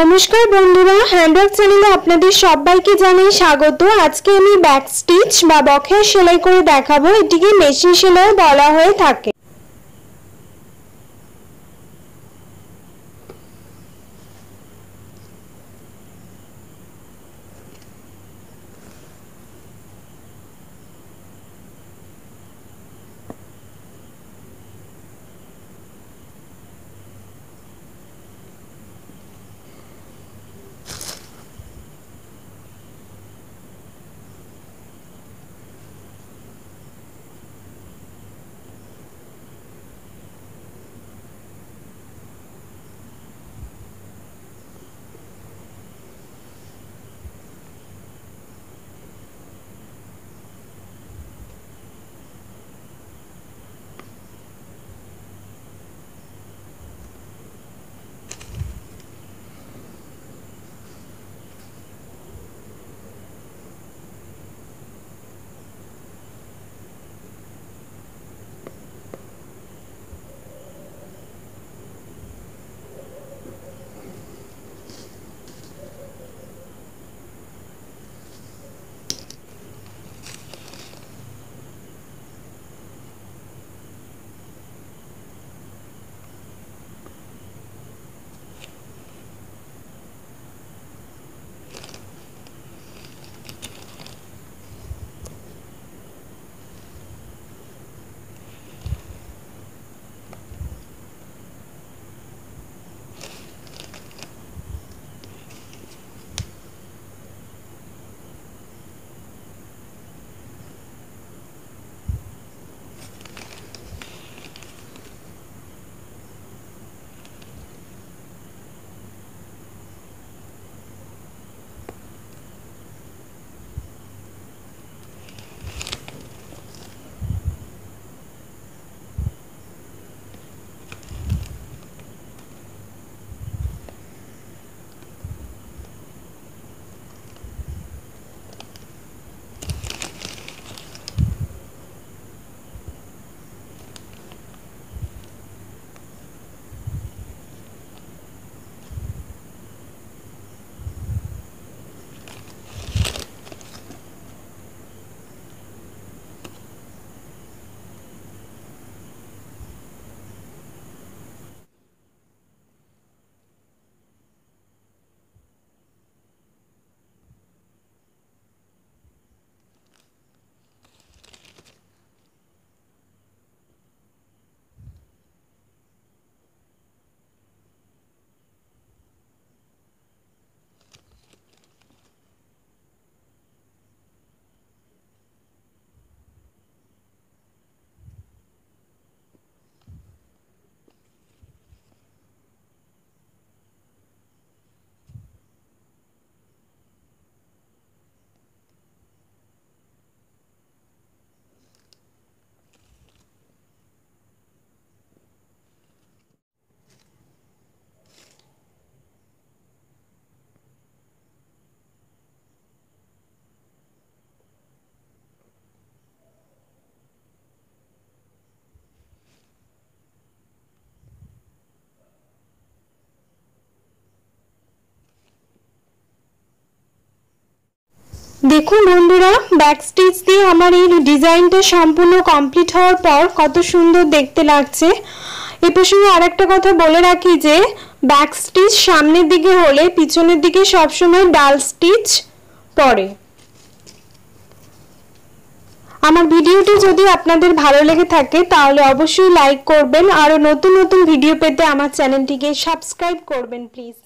নমস্কার বন্ধুরা হ্যান্ডওয়ার্ক চ্যানেলে আপনাদের সবাইকে জানাই স্বাগত। আজকে আমি ব্যাক স্টিচ বা বখের সেলাই করে দেখাবো। এটিকে মেশিন সেলাই বলা হয়ে থাকে। দেখুন বন্ধুরা ব্যাক স্টিচ দিয়ে আমার এই ডিজাইনটা সম্পূর্ণ কমপ্লিট হওয়ার পর কত সুন্দর দেখতে লাগছে। এ প্রসঙ্গে আরেকটা কথা বলে রাখি যে ব্যাক স্টিচ সামনের দিকে হলে পিছনের দিকে সবসময় ডাল স্টিচ পড়ে। আমার ভিডিওটি যদি আপনাদের ভালো লেগে থাকে, তাহলে অবশ্যই লাইক করবেন। আরও নতুন নতুন ভিডিও পেতে আমার চ্যানেলটিকে সাবস্ক্রাইব করবেন প্লিজ